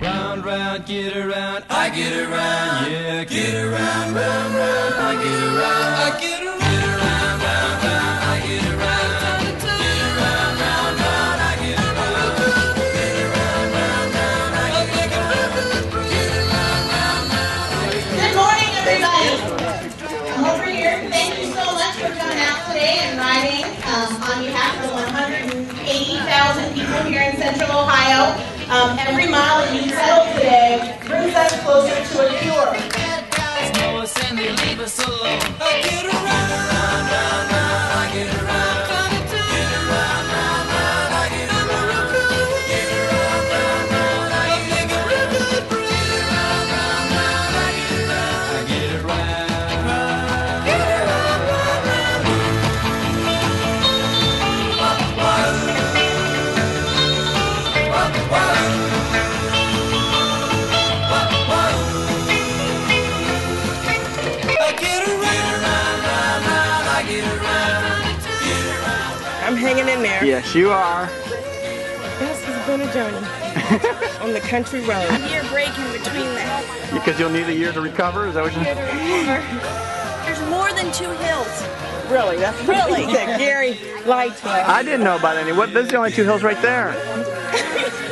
Round, round, get around, I get around, yeah, get around, round, round, I get around, I get around, get around, round, round, I get around, get around, round, round, I get around, get around, round, round, I get around, get around, round, round, Good morning, everybody. I'm over here. Thank you so much for coming out today and riding um, on behalf of the 180,000 people here in Central Ohio. Um, every mile that you settle today brings us closer to a cure. guys know us and they leave us alone. I'm hanging in there. Yes, you are. This has been a journey on the country road. A year break in between that. Because you'll need a year to recover. Is that what you? There's more than two hills. Really, that's Really? that Gary lied to us. I didn't know about any. What? There's the only two hills right there.